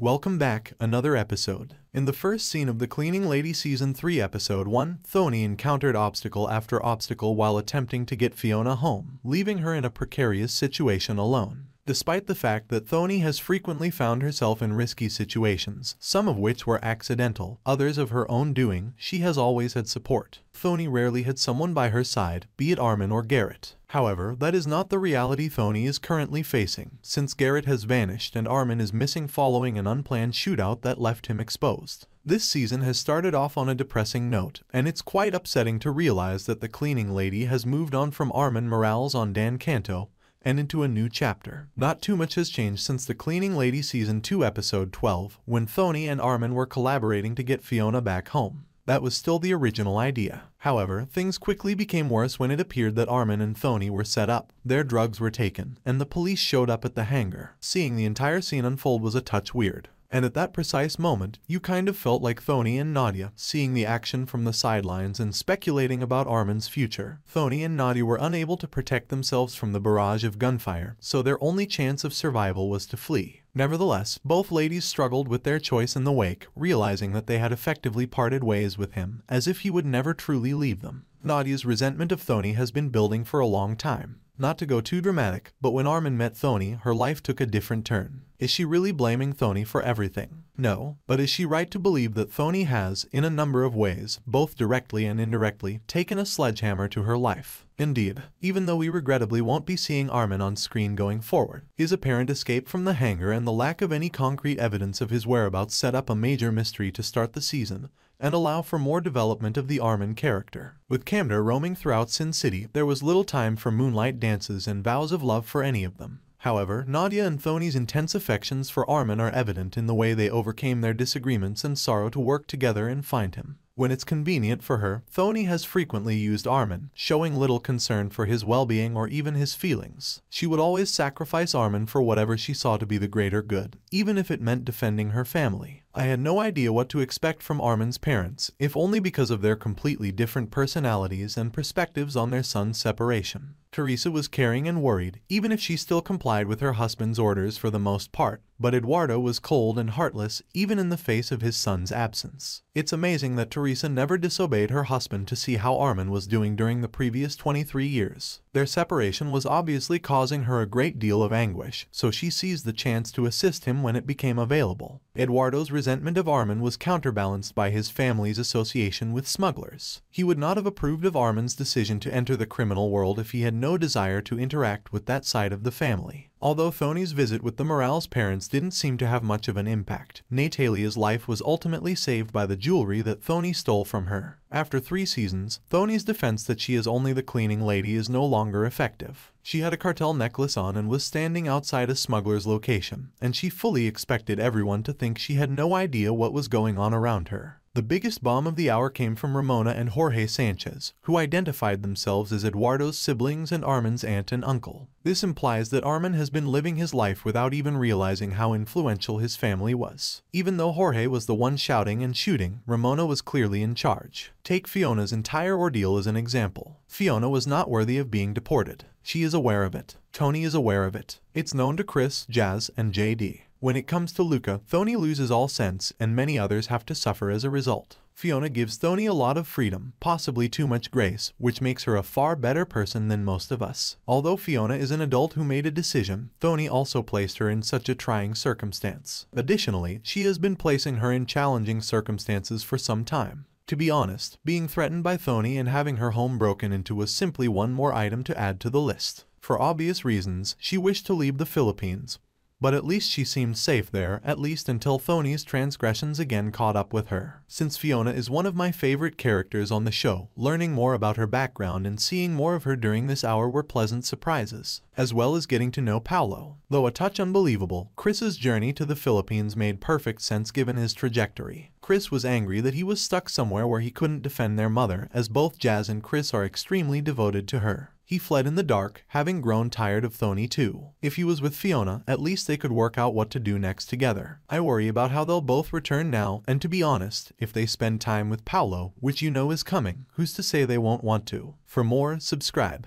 Welcome back, another episode. In the first scene of the Cleaning Lady Season 3 Episode 1, Thony encountered obstacle after obstacle while attempting to get Fiona home, leaving her in a precarious situation alone. Despite the fact that Thony has frequently found herself in risky situations, some of which were accidental, others of her own doing, she has always had support. Thony rarely had someone by her side, be it Arman or Garrett. However, that is not the reality Thony is currently facing, since Garrett has vanished and Arman is missing following an unplanned shootout that left him exposed. This season has started off on a depressing note, and it's quite upsetting to realize that the cleaning lady has moved on from Arman Morales Adan Canto and into a new chapter. Not too much has changed since the Cleaning Lady Season 2 Episode 12, when Thony and Arman were collaborating to get Fiona back home. That was still the original idea. However, things quickly became worse when it appeared that Arman and Thony were set up. Their drugs were taken, and the police showed up at the hangar. Seeing the entire scene unfold was a touch weird. And at that precise moment, you kind of felt like Thony and Nadia, seeing the action from the sidelines and speculating about Arman's future. Thony and Nadia were unable to protect themselves from the barrage of gunfire, so their only chance of survival was to flee. Nevertheless, both ladies struggled with their choice in the wake, realizing that they had effectively parted ways with him, as if he would never truly leave them. Nadia's resentment of Thony has been building for a long time. Not to go too dramatic, but when Arman met Thony, her life took a different turn. Is she really blaming Thony for everything? No, but is she right to believe that Thony has, in a number of ways, both directly and indirectly, taken a sledgehammer to her life? Indeed, even though we regrettably won't be seeing Arman on screen going forward, his apparent escape from the hangar and the lack of any concrete evidence of his whereabouts set up a major mystery to start the season, and allow for more development of the Arman character. With Camder roaming throughout Sin City, there was little time for moonlight dances and vows of love for any of them. However, Nadia and Thony's intense affections for Arman are evident in the way they overcame their disagreements and sorrow to work together and find him. When it's convenient for her, Thony has frequently used Arman, showing little concern for his well-being or even his feelings. She would always sacrifice Arman for whatever she saw to be the greater good, even if it meant defending her family. I had no idea what to expect from Arman's parents, if only because of their completely different personalities and perspectives on their son's separation. Teresa was caring and worried, even if she still complied with her husband's orders for the most part, but Eduardo was cold and heartless even in the face of his son's absence. It's amazing that Teresa never disobeyed her husband to see how Armin was doing during the previous 23 years. Their separation was obviously causing her a great deal of anguish, so she seized the chance to assist him when it became available. Eduardo's resentment of Arman was counterbalanced by his family's association with smugglers. He would not have approved of Arman's decision to enter the criminal world if he had no desire to interact with that side of the family. Although Thony's visit with the Morales parents didn't seem to have much of an impact, Natalia's life was ultimately saved by the jewelry that Thony stole from her. After three seasons, Thony's defense that she is only the cleaning lady is no longer effective. She had a cartel necklace on and was standing outside a smuggler's location, and she fully expected everyone to think she had no idea what was going on around her. The biggest bomb of the hour came from Ramona and Jorge Sanchez, who identified themselves as Eduardo's siblings and Arman's aunt and uncle. This implies that Armin has been living his life without even realizing how influential his family was. Even though Jorge was the one shouting and shooting, Ramona was clearly in charge. Take Fiona's entire ordeal as an example. Fiona was not worthy of being deported. She is aware of it. Thony is aware of it. It's known to Chris, Jazz, and JD. When it comes to Luca, Thony loses all sense and many others have to suffer as a result. Fiona gives Thony a lot of freedom, possibly too much grace, which makes her a far better person than most of us. Although Fiona is an adult who made a decision, Thony also placed her in such a trying circumstance. Additionally, she has been placing her in challenging circumstances for some time. To be honest, being threatened by Thony and having her home broken into was simply one more item to add to the list. For obvious reasons, she wished to leave the Philippines, but at least she seemed safe there, at least until Thony's transgressions again caught up with her. Since Fiona is one of my favorite characters on the show, learning more about her background and seeing more of her during this hour were pleasant surprises, as well as getting to know Paolo. Though a touch unbelievable, Chris's journey to the Philippines made perfect sense given his trajectory. Chris was angry that he was stuck somewhere where he couldn't defend their mother, as both Jazz and Chris are extremely devoted to her. He fled in the dark, having grown tired of Thony too. If he was with Fiona, at least they could work out what to do next together. I worry about how they'll both return now, and to be honest, if they spend time with Paolo, which you know is coming, who's to say they won't want to? For more, subscribe.